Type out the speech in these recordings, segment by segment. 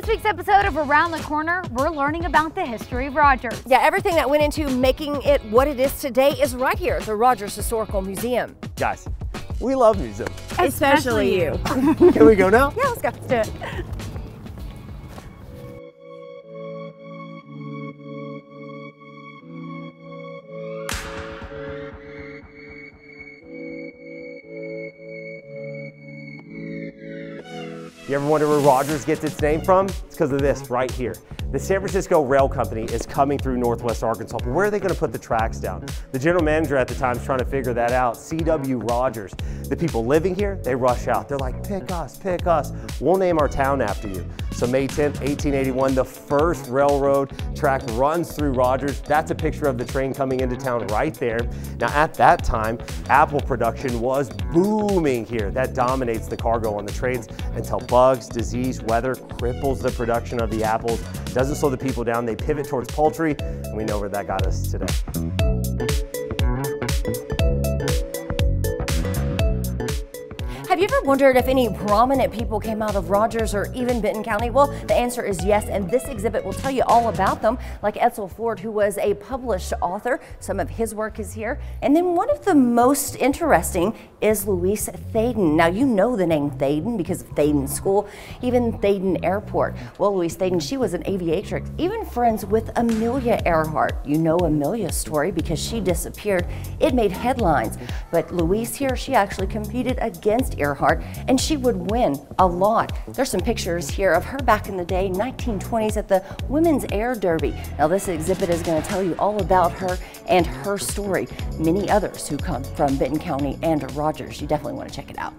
this week's episode of Around the Corner, we're learning about the history of Rogers. Yeah, everything that went into making it what it is today is right here at the Rogers Historical Museum. Guys, we love museums. Especially, you. Can we go now? yeah, let's go. Let's do it. You ever wonder where Rogers gets its name from? Because of this right here. The San Francisco Rail Company is coming through Northwest Arkansas, but where are they going to put the tracks down? The general manager at the time is trying to figure that out. C.W. Rogers. The people living here, they rush out. They're like, pick us, pick us. We'll name our town after you. So May 10th, 1881, the first railroad track runs through Rogers. That's a picture of the train coming into town right there. Now at that time, apple production was booming here. That dominates the cargo on the trains until bugs, disease, weather cripples the production of the apples doesn't slow the people down. They pivot towards poultry, and we know where that got us today. Wondered if any prominent people came out of Rogers or even Benton County? Well, the answer is yes, and this exhibit will tell you all about them, like Edsel Ford, who was a published author. Some of his work is here. And then one of the most interesting is Louise Thaden. Now, you know the name Thaden because of Thaden School, even Thaden Airport. Well, Louise Thaden, she was an aviatrix, even friends with Amelia Earhart. You know Amelia's story because she disappeared. It made headlines. But Louise here, she actually competed against Earhart, and she would win a lot. There's some pictures here of her back in the day, 1920s, at the Women's Air Derby. Now, this exhibit is going to tell you all about her and her story. Many others who come from Benton County and Rogers. You definitely want to check it out.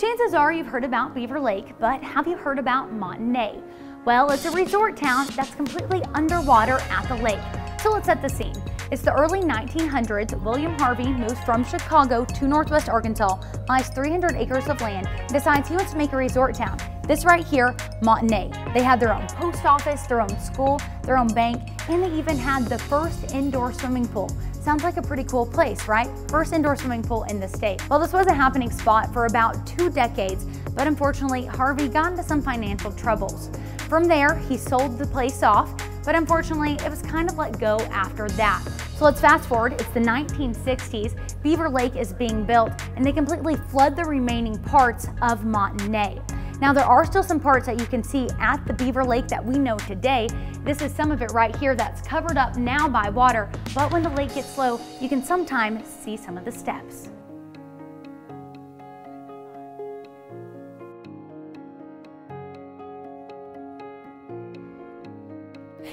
Chances are you've heard about Beaver Lake, but have you heard about Monte Ne? Well, it's a resort town that's completely underwater at the lake. So let's set the scene. It's the early 1900s. William Harvey moves from Chicago to Northwest Arkansas, buys 300 acres of land, and decides he wants to make a resort town. This right here, Monte Ne. They had their own post office, their own school, their own bank, and they even had the first indoor swimming pool. Sounds like a pretty cool place, right? First indoor swimming pool in the state. Well, this was a happening spot for about two decades, but unfortunately, Harvey got into some financial troubles. From there, he sold the place off, but unfortunately, it was kind of let go after that. So let's fast forward, it's the 1960s, Beaver Lake is being built, and they completely flood the remaining parts of Monte Ne. Now there are still some parts that you can see at the Beaver Lake that we know today. This is some of it right here that's covered up now by water, but when the lake gets low, you can sometimes see some of the steps.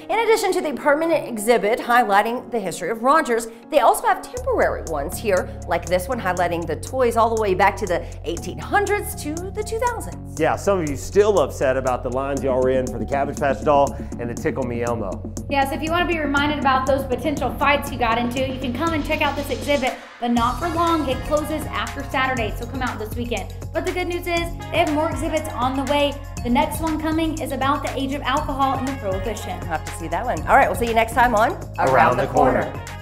In addition to the permanent exhibit highlighting the history of Rogers, they also have temporary ones here, like this one highlighting the toys all the way back to the 1800s to the 2000s. Yeah, some of you still upset about the lines y'all were in for the Cabbage Patch doll and the Tickle Me Elmo. Yes, if you want to be reminded about those potential fights you got into, you can come and check out this exhibit, but not for long. It closes after Saturday, so come out this weekend. But the good news is they have more exhibits on the way. The next one coming is about the age of alcohol and the prohibition. Have to see that one. All right, we'll see you next time on Around, Around the, the corner. corner.